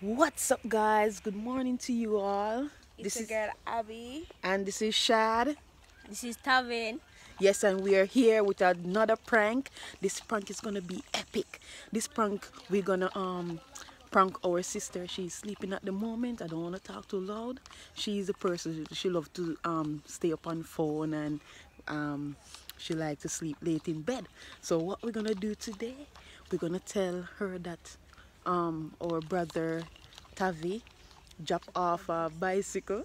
What's up, guys? Good morning to you all. It's this is girl Abby. And this is Shad. This is Tavin. Yes, and we are here with another prank. This prank is gonna be epic. This prank, we're gonna um prank our sister. She's sleeping at the moment. I don't wanna talk too loud. She's a person she loves to um stay up on phone and um she likes to sleep late in bed. So what we're gonna do today, we're gonna tell her that um, our brother Tavi drop off a bicycle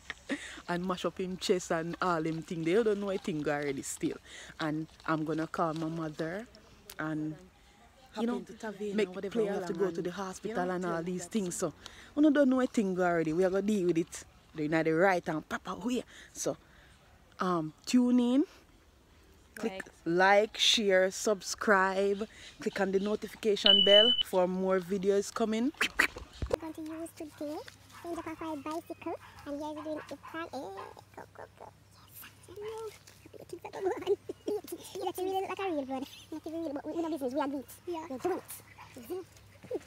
and mash up him chest and all him thing. They don't know a thing already still. And I'm gonna call my mother and you know, make whatever play have to go to the hospital and all these things. So, we don't know a thing already. We are gonna deal with it. They're not the right and papa way. So, um, tune in click like share subscribe. Click on the notification bell for more videos coming. We're going to use today change up our bicycle and here we're doing a plan go go go. Yes that's really like a real bird not even real but we know business. We are doing yeah. We're doing it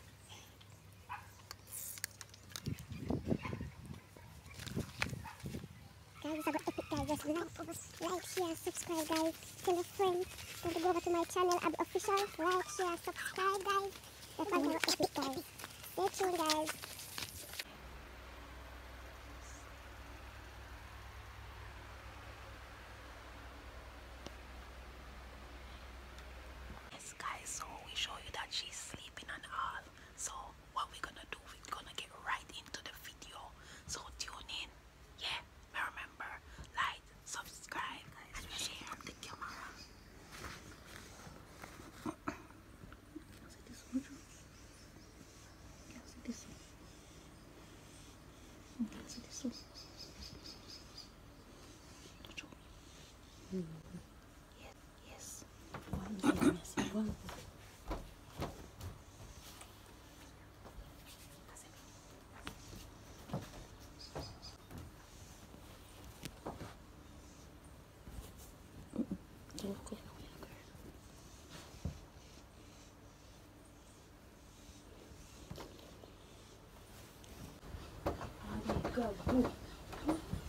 guys. I got epic guys. Just like, like, share, subscribe guys. Tell a friend. Don't go over to my channel, Abby Official. Like, share, subscribe guys. The was epic guys. Stay tuned guys. Yes guys, so we show you that she's sleeping and all. So what we're gonna do, we're gonna get right into the video. So tune in. Yeah, remember, like, subscribe, and share the camera. Yes, yes.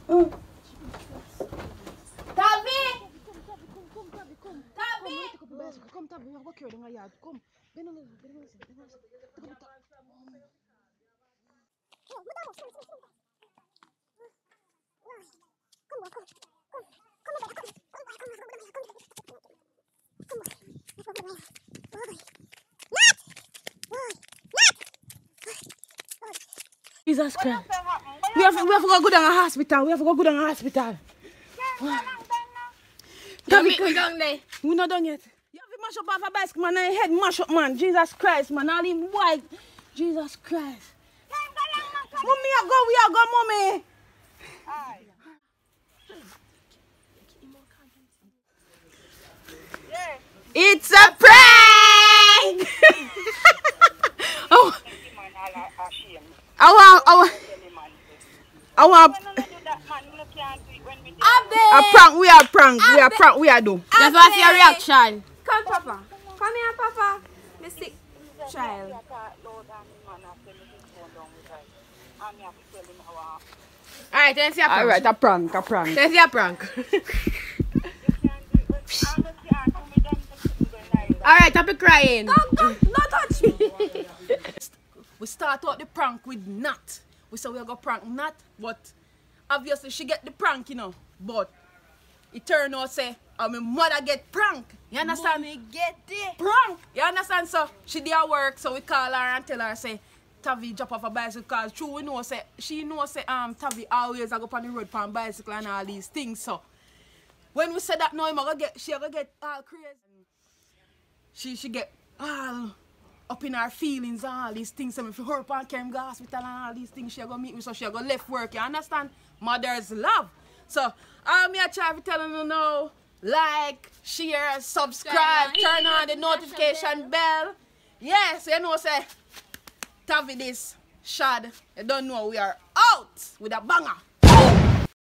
Kom, Jesus Christ. We have, we have to go down a hospital. We have to go down a hospital. Tabi, we down there. We not done yet. You have to mash up off a bicycle, man. And head mash up, man. Jesus Christ, man. All him white. Jesus Christ. Mommy, I go. We are go, mommy. It's a prank! oh, I want, I want, I want a prank. We are prank. We are prank. We are do. Just want to see your reaction. Come, Papa. Come here, Papa. Me sick child. Alright, let's see a prank. All right, a prank, a prank. Let's see a prank. Alright, stop it crying. Don't touch me. we start out the prank with Nat. We say we are gonna prank Nat, but obviously she get the prank, you know. But it turn out say, uh, my mother get prank. You understand? Mommy get it. prank. You understand? So she did her work, so we call her and tell her say, Tavi drop off a bicycle cause true we know say she know say um Tavi always I go on the road on bicycle and all these things. So when we say that now, I'm gonna get she gonna get all crazy. She she get all up in her feelings and all these things. So if you and carry him to hospital and all these things, she gonna meet me, so she gonna left work. You understand? Mother's love. So all me I try to tell her now, like, share, subscribe, turn on the notification bell. Yes, you know say Tavi this, Shad. You don't know we are out with a banger.